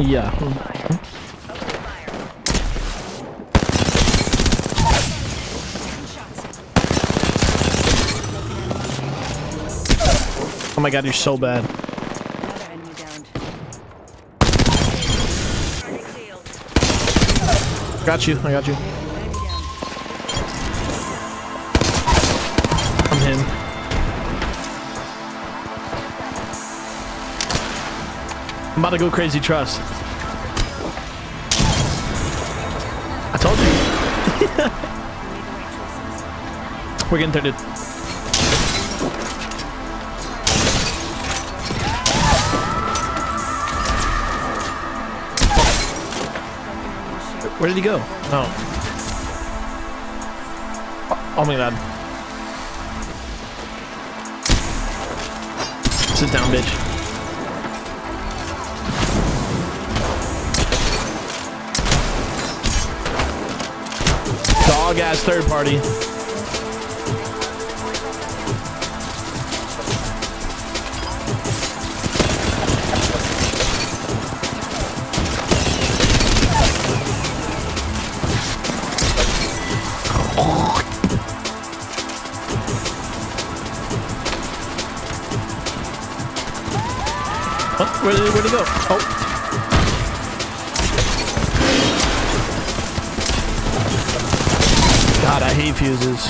Yeah. Oh my god, you're so bad. Got you, I got you. I'm about to go crazy trust. I told you. We're getting thirded. Where did he go? Oh, oh my god. Sit down, bitch. Ass third party. What? Where where'd he go? Oh. God, I hate fuses.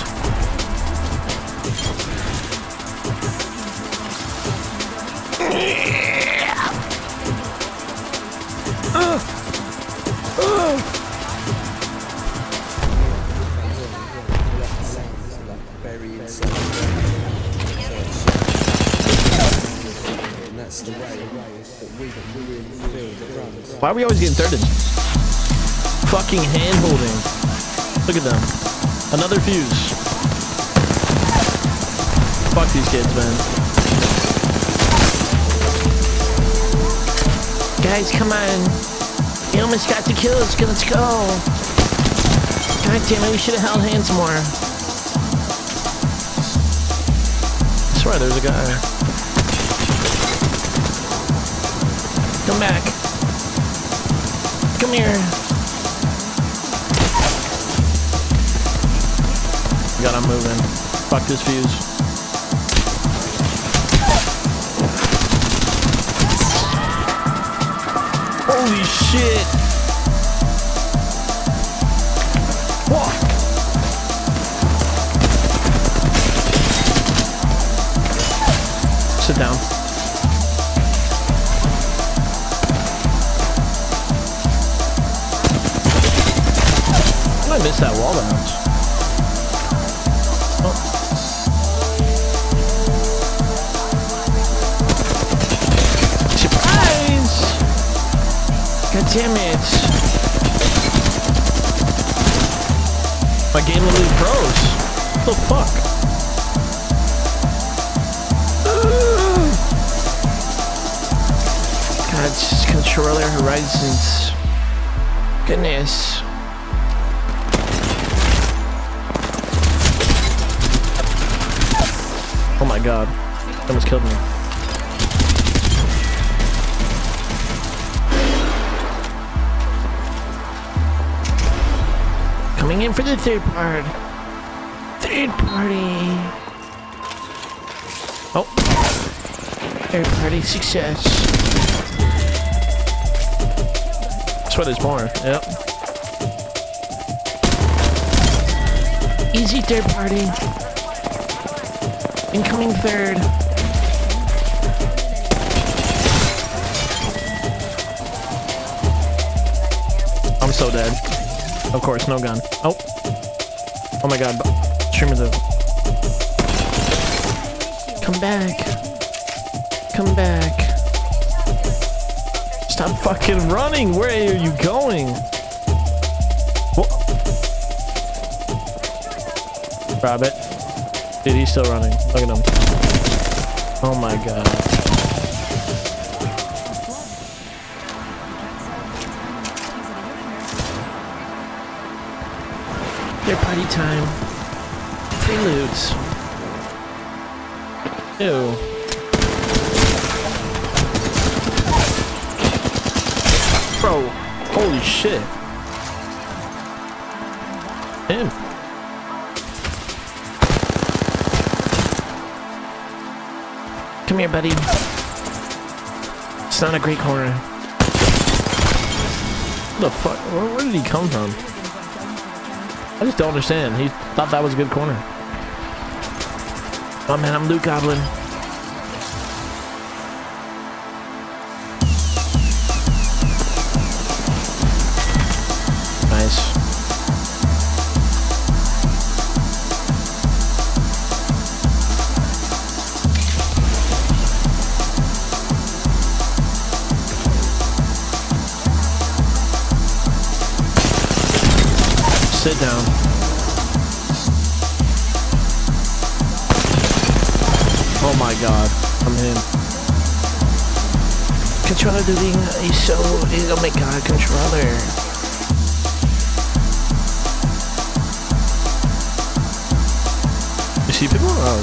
Why are we always getting thirded? Fucking hand holding. Look at them. Another fuse. Fuck these kids, man. Guys, come on. You almost got to kill us. Let's go. God damn it, we should have held hands more. I swear there's a guy. Come back. Come here. God, I'm moving. Fuck this fuse. Holy shit! Sit down. It. My game literally froze. What the fuck? God, just controller horizons. Goodness. Oh my god. Almost killed me. Coming in for the third part. Third party. Oh. Third party success. That's what it's more. Yep. Easy third party. Incoming third. I'm so dead. Of course, no gun. Oh. Oh my god. Streamer's a... Come back. Come back. Stop fucking running. Where are you going? Whoa. Rabbit. Dude, he's still running. Look at him. Oh my god. Their party time. Loots. Ew. Holy shit. Him. Come here, buddy. It's not a great corner. What the fuck? Where, where did he come from? I just don't understand. He thought that was a good corner. Oh man, I'm loot goblin. Sit down. Oh my god, I'm him. Controller doing is so oh my god, controller. You see people? Oh,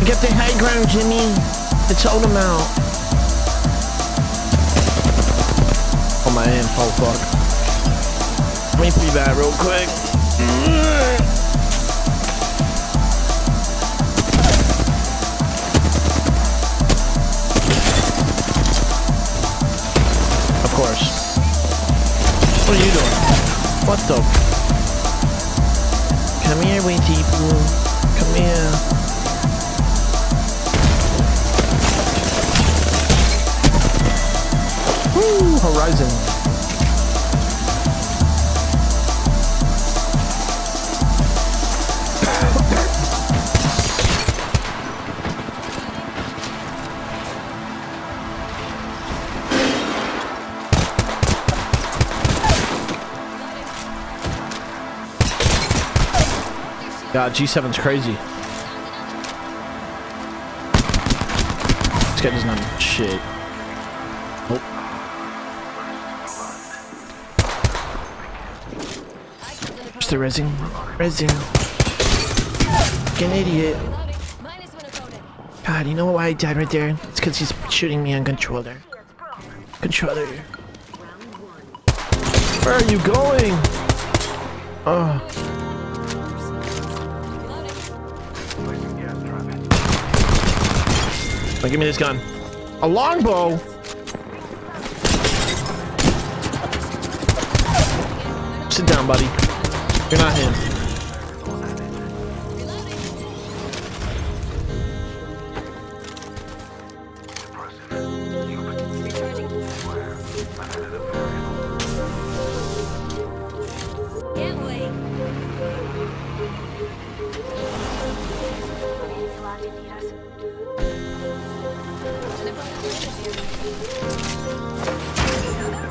okay. Get the high ground, Jimmy. It's hold him out. Oh my aim. Oh fuck. Let me pre that real quick. Of course. What are you doing? What the? Come here, Winty Pooh. Come here. God, G7's crazy. This guy doesn't have shit. Nope. Just the resin. Resin. Fucking idiot. God, you know why I died right there? It's because he's shooting me on controller. Controller. Where are you going? Oh. Now give me this gun. A longbow? Sit down, buddy. You're not him.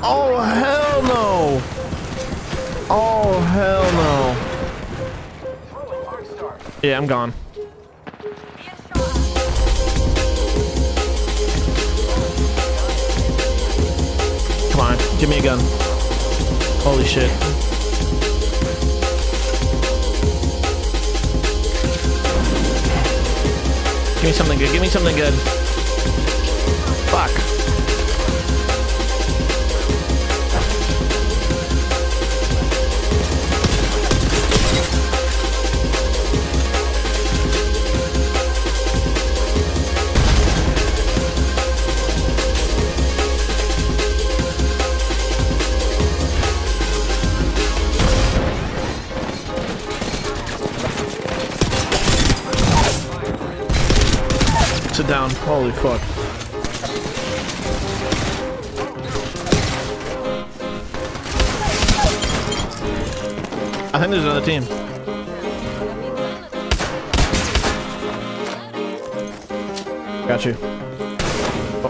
Oh, hell no! Oh, hell no. Yeah, I'm gone. Come on, give me a gun. Holy shit. Give me something good, give me something good. Fuck. Sit down. Holy fuck. I think there's another team. Got you. Oh.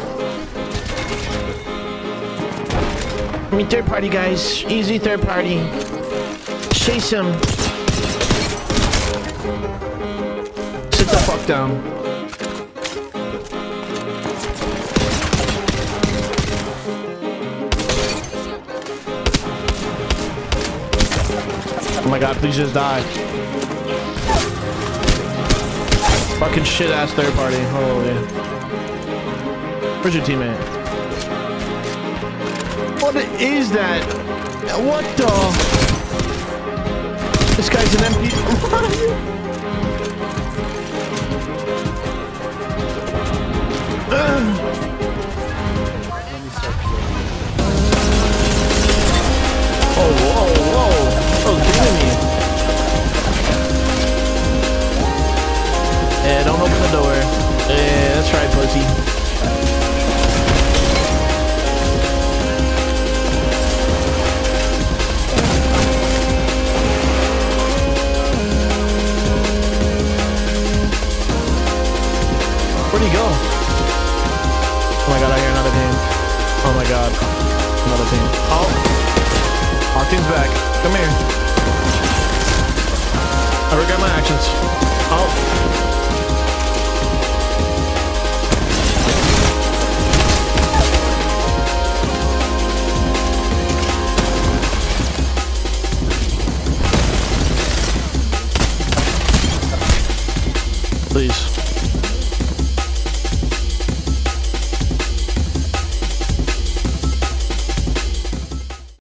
I mean, third party, guys. Easy third party. Chase him. Sit the fuck down. Oh my god, please just die. Fucking shit ass third party. Holy. Where's your teammate? What is that? What the? This guy's an MP. that's